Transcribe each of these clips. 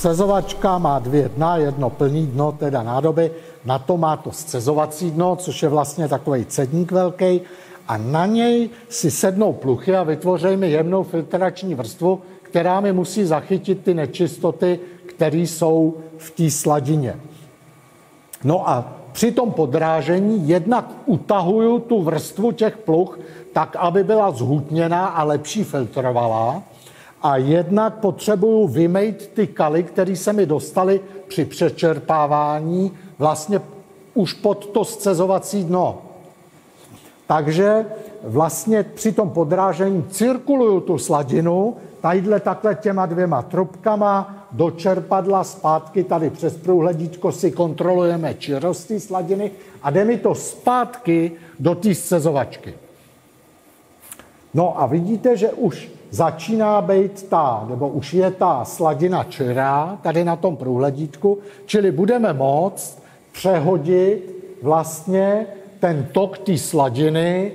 Scezovačka má dvě dna, jedno plný dno, teda nádoby, na to má to scezovací dno, což je vlastně takový cedník velký, a na něj si sednou pluchy a vytvoří mi jemnou filtrační vrstvu, která mi musí zachytit ty nečistoty, které jsou v té sladině. No a při tom podrážení jednak utahuju tu vrstvu těch pluch tak, aby byla zhutněná a lepší filtrovala, a jednak potřebuju vymejt ty kaly, které se mi dostaly při přečerpávání vlastně už pod to scezovací dno. Takže vlastně při tom podrážení cirkuluju tu sladinu, tadyhle takhle těma dvěma trubkama, do čerpadla zpátky, tady přes průhledítko si kontrolujeme čirost té sladiny a jde mi to zpátky do té scezovačky. No a vidíte, že už začíná být ta, nebo už je ta sladina čirá tady na tom průhledítku, čili budeme moct přehodit vlastně ten tok té sladiny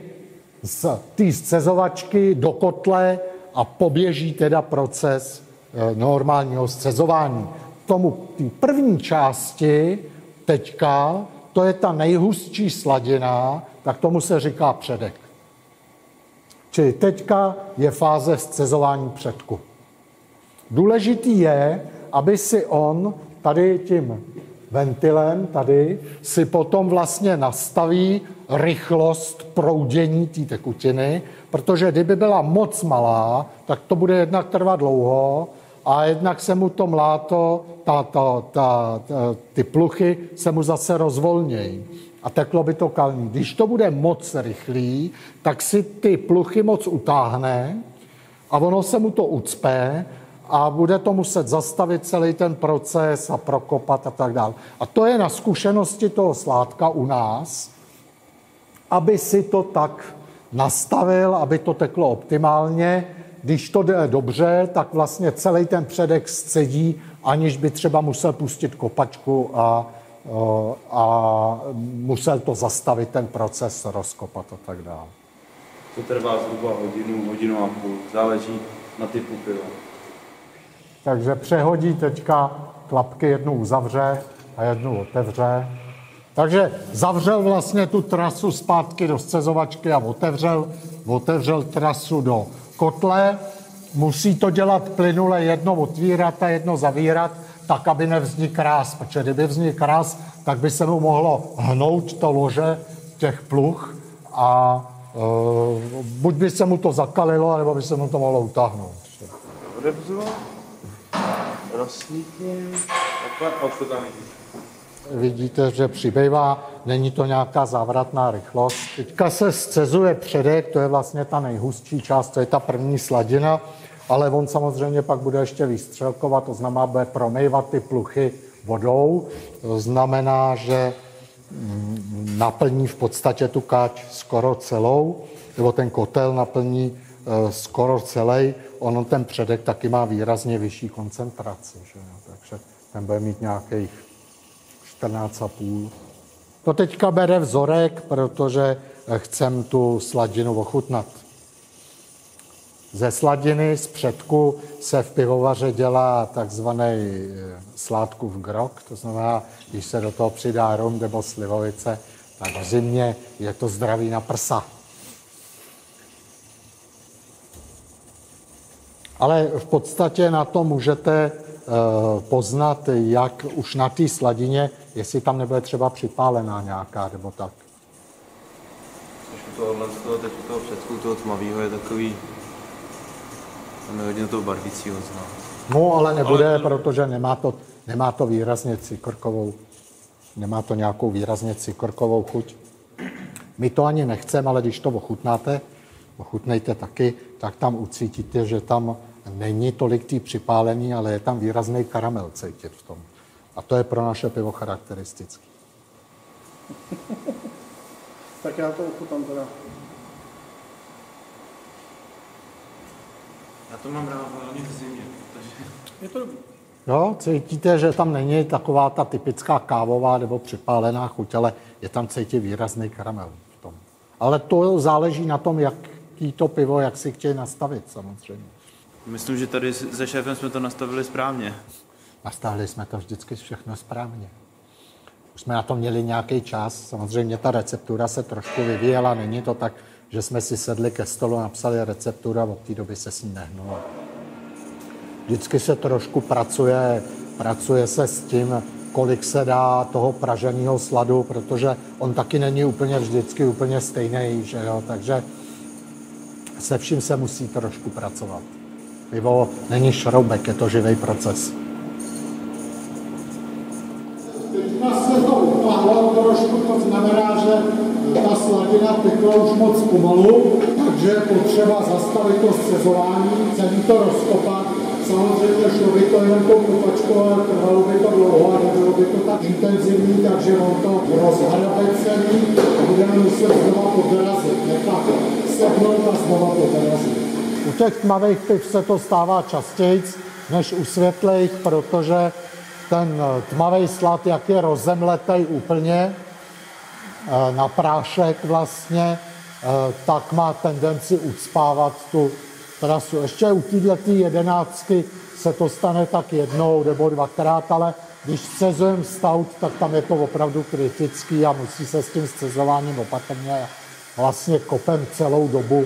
z té scezovačky do kotle a poběží teda proces eh, normálního scezování. Tomu té první části teďka, to je ta nejhustší sladina, tak tomu se říká předek. Čili teďka je fáze scezování předku. Důležitý je, aby si on tady tím ventilem, tady, si potom vlastně nastaví rychlost proudění té tekutiny, protože kdyby byla moc malá, tak to bude jednak trvat dlouho a jednak se mu to mláto, ta, ta, ta, ta, ty pluchy se mu zase rozvolnějí a teklo by to kalní. Když to bude moc rychlý, tak si ty pluchy moc utáhne a ono se mu to ucpe a bude to muset zastavit celý ten proces a prokopat a tak dále. A to je na zkušenosti toho sládka u nás, aby si to tak nastavil, aby to teklo optimálně. Když to jde dobře, tak vlastně celý ten předek scedí, aniž by třeba musel pustit kopačku a a musel to zastavit ten proces, rozkopat a tak dále. To trvá zhruba hodinu, hodinu a půl, záleží na typu piva. Takže přehodí teďka klapky, jednu uzavře a jednu otevře. Takže zavřel vlastně tu trasu zpátky do scezovačky a otevřel, otevřel trasu do kotle. Musí to dělat plynule jedno otvírat a jedno zavírat, tak, aby nevznikl ráz, protože kdyby vznikl ráz, tak by se mu mohlo hnout to lože těch pluch a uh, buď by se mu to zakalilo, nebo by se mu to mohlo utáhnout. Takhle, Vidíte, že přibývá, není to nějaká závratná rychlost. Teďka se scezuje předek, to je vlastně ta nejhustší část, to je ta první sladina ale on samozřejmě pak bude ještě vystřelkovat, to znamená, bude promejvat ty pluchy vodou. To znamená, že mm, naplní v podstatě tu káč skoro celou, nebo ten kotel naplní e, skoro celý. Ono ten předek taky má výrazně vyšší koncentraci, že? takže ten bude mít nějakých 14,5. To teďka bere vzorek, protože chcem tu sladinu ochutnat. Ze sladiny z předku se v pivovaře dělá takzvaný eh, sládkův grok, to znamená, když se do toho přidá rum nebo slivovice, tak v zimě je to zdraví na prsa. Ale v podstatě na to můžete uh, poznat, jak už na té sladině, jestli tam nebude třeba připálená nějaká nebo tak. Tohle z toho, teď toho předku, toho tmavého je takový tam je hodně toho barvicího znát. No, ale nebude, ale to... protože nemá to, nemá to výrazně cikorkovou, nemá to nějakou výrazně cikorkovou chuť. My to ani nechceme, ale když to ochutnáte, ochutnejte taky, tak tam ucítíte, že tam není tolik tý připálení, ale je tam výrazný karamel cítit v tom. A to je pro naše pivo charakteristické. tak já to ochutám teda. Já to mám rád hlavně v zimě, takže... Je to Jo, cítíte, že tam není taková ta typická kávová nebo připálená chuť, ale je tam cítit výrazný karamel v tom. Ale to záleží na tom, jaký to pivo, jak si chtějí nastavit samozřejmě. Myslím, že tady se šéfem jsme to nastavili správně. Nastavili jsme to vždycky všechno správně. Už jsme na to měli nějaký čas. Samozřejmě ta receptura se trošku vyvíjela. Není to tak, že jsme si sedli ke stolu, napsali recepturu a od té doby se s ní nehnulo. Vždycky se trošku pracuje, pracuje se s tím, kolik se dá toho praženého sladu, protože on taky není úplně vždycky úplně stejný, že jo? takže se vším se musí trošku pracovat. Pivo není šroubek, je to živý proces. Teďka trošku, to znamená, že ta sladina tekla už moc pomalu, takže je potřeba zastavit to scezování, celý to rozkopat. Samozřejmě šlo by to jenom tou kopačkou, ale trvalo by to dlouho a nebylo by to tak intenzivní, takže on to rozhrabe celý a budeme muset znova podrazit. Nechat sednout a znova podrazit. U těch tmavých piv se to stává častěji než u světlých, protože ten tmavý slad, jak je rozemletej úplně na prášek vlastně, eh, tak má tendenci ucpávat tu trasu. Ještě u této jedenáctky se to stane tak jednou nebo dvakrát, ale když scezujeme stout, tak tam je to opravdu kritický a musí se s tím scezováním opatrně vlastně kopem celou dobu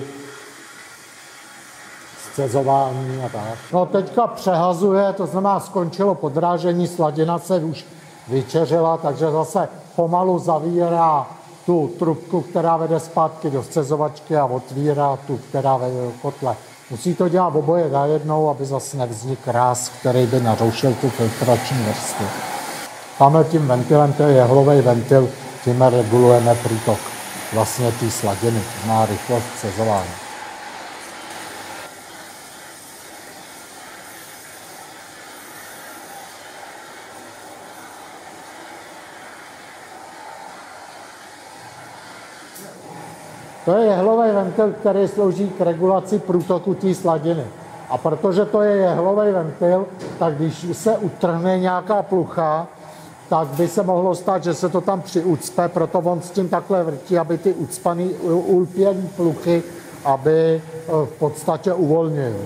scezování a tak. No teďka přehazuje, to znamená skončilo podrážení, sladina se už vyčeřila, takže zase pomalu zavírá tu trubku, která vede zpátky do scezovačky a otvírá tu, která vede do kotle. Musí to dělat oboje najednou, aby zase nevznikl ráz, který by narušil tu filtrační vrstvu. Tamhle tím ventilem, to je jehlový ventil, tím regulujeme průtok vlastně té sladiny, má rychlost scezování. To je jehlový ventil, který slouží k regulaci průtoku té sladiny. A protože to je jehlový ventil, tak když se utrhne nějaká plucha, tak by se mohlo stát, že se to tam přiucpe, proto on s tím takhle vrtí, aby ty ucpaný, ulpělý pluchy, aby eh, v podstatě uvolnil.